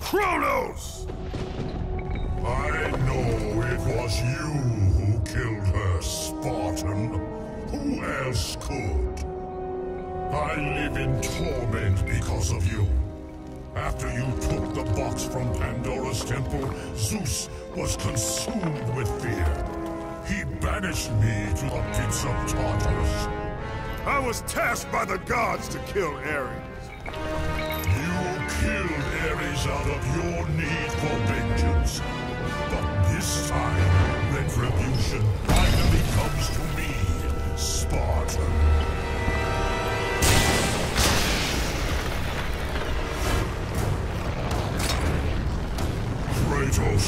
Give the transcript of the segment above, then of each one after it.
Kronos! I know it was you who killed her, Spartan. Who else could? I live in torment because of you. After you took the box from Pandora's temple, Zeus was consumed with fear. He banished me to the pits of Tartarus. I was tasked by the gods to kill Ares. Killed Ares out of your need for vengeance. But this time, retribution finally comes to me, Spartan. Kratos,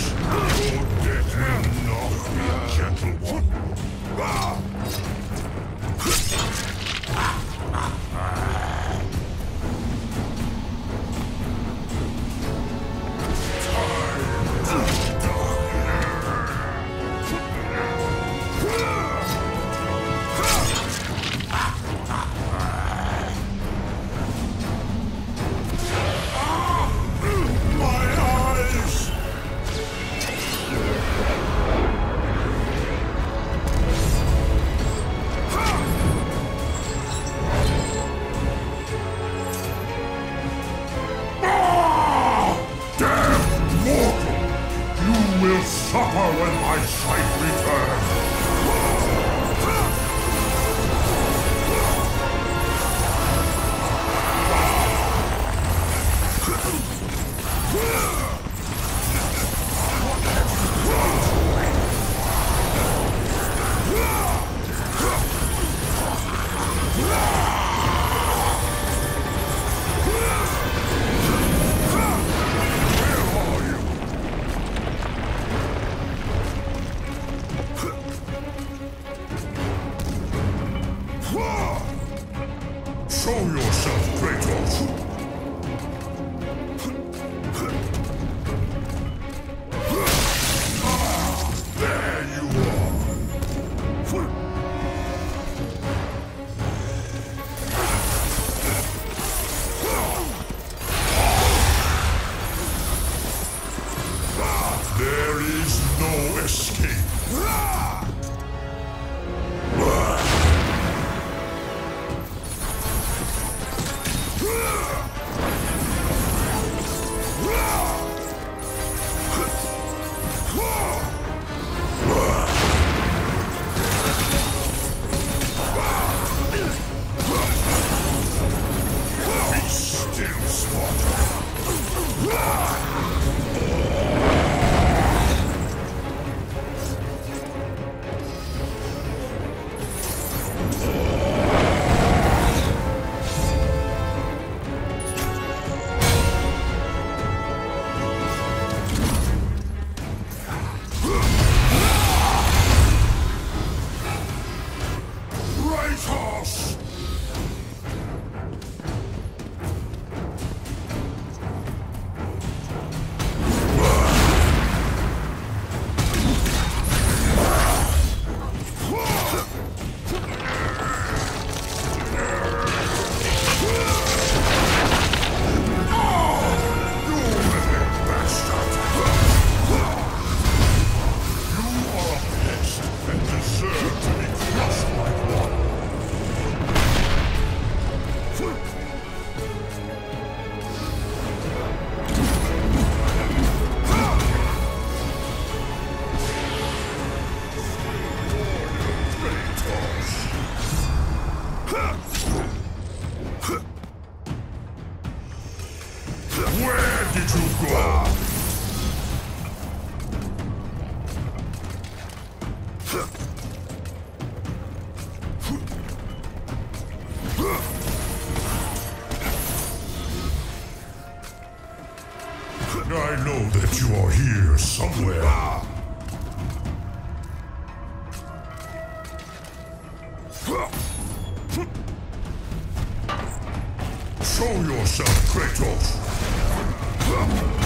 your death will not be gentle one. Ah! Suffer when my sight returns! Where did you go? I know that you are here somewhere. Show yourself, Kratos! up.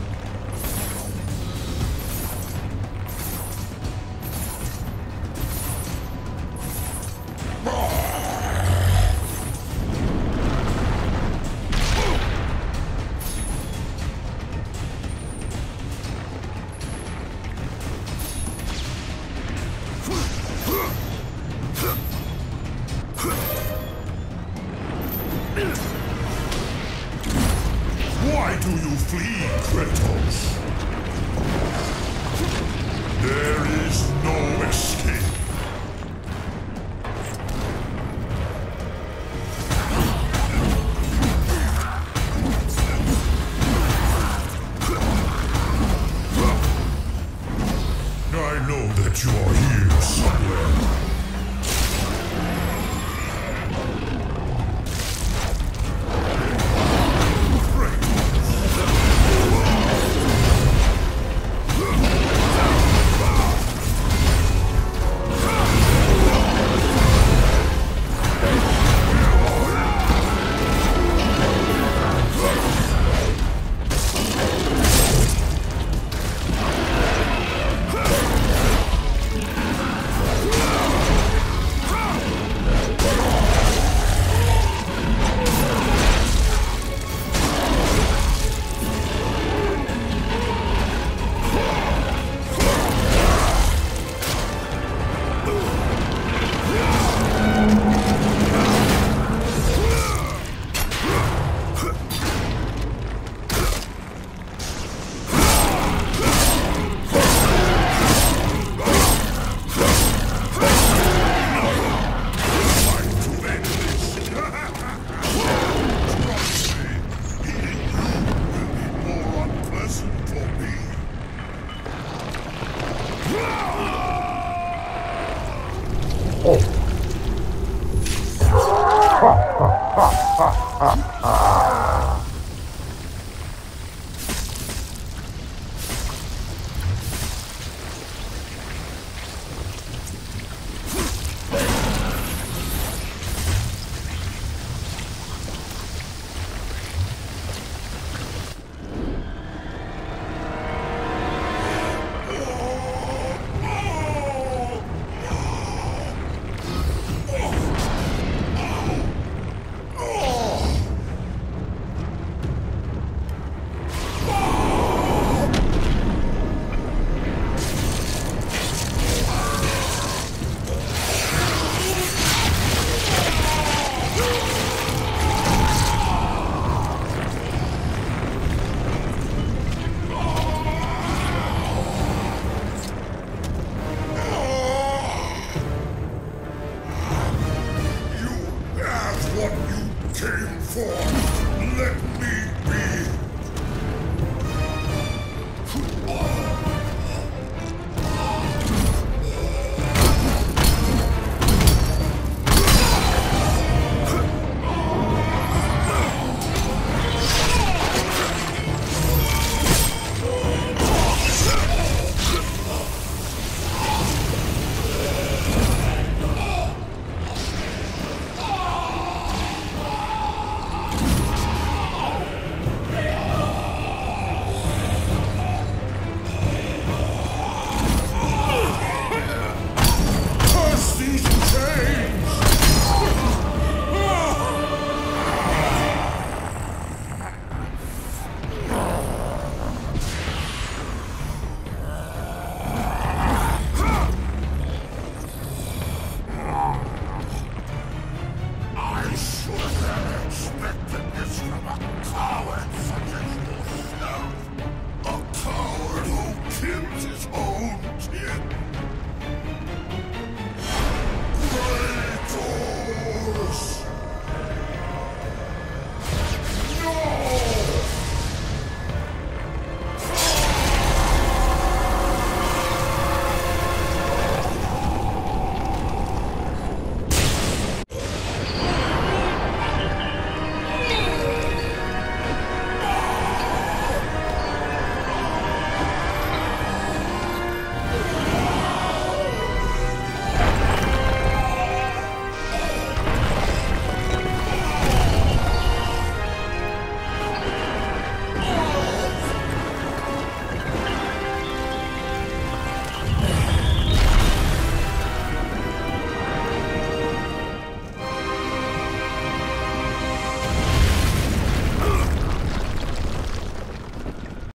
Ah!